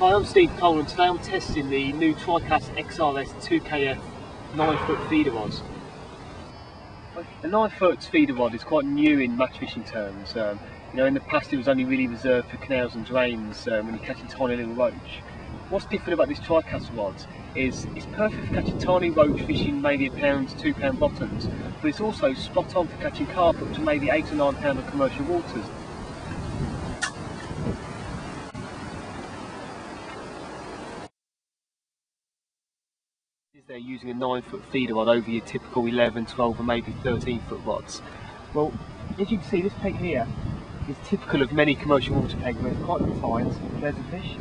Hi, I'm Steve Cole and today I'm testing the new Tri-Cast XRS 2KF 9 foot feeder rods. A 9 foot feeder rod is quite new in match fishing terms. Um, you know, in the past it was only really reserved for canals and drains um, when you're catching tiny little roach. What's different about this Tri-Cast rod is it's perfect for catching tiny roach fishing maybe a pound to two pound bottoms, but it's also spot on for catching carp up to maybe eight or nine pound of commercial waters. They're using a 9 foot feeder rod over your typical 11, 12 or maybe 13 foot rods. Well, as you can see this peg here is typical of many commercial water pegs where it's quite confined, there's a fish.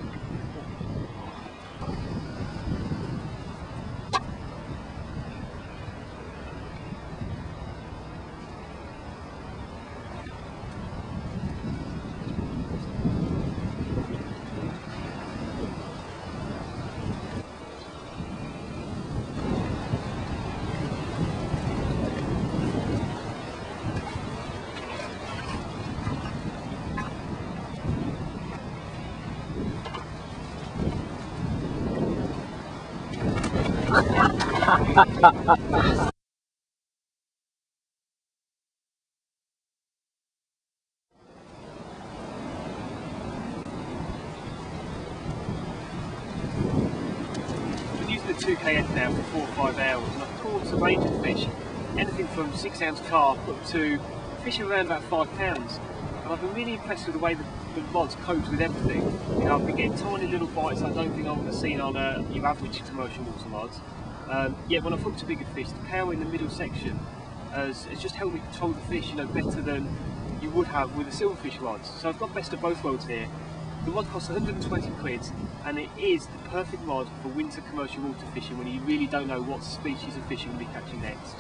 The 2KF now for four or five hours and I've caught a range of fish, anything from six ounce carp up to fishing around about five pounds. And I've been really impressed with the way the, the rods cope with everything. You know, I've been getting tiny little bites I don't think I would have seen on uh, your average commercial water rods. Um, yet when I've hooked a bigger fish, the power in the middle section has, has just helped me control the fish, you know, better than you would have with a silverfish rod. So I've got best of both worlds here. The rod costs 120 quid and it is the perfect rod for winter commercial water fishing when you really don't know what species of fish you're going to be catching next.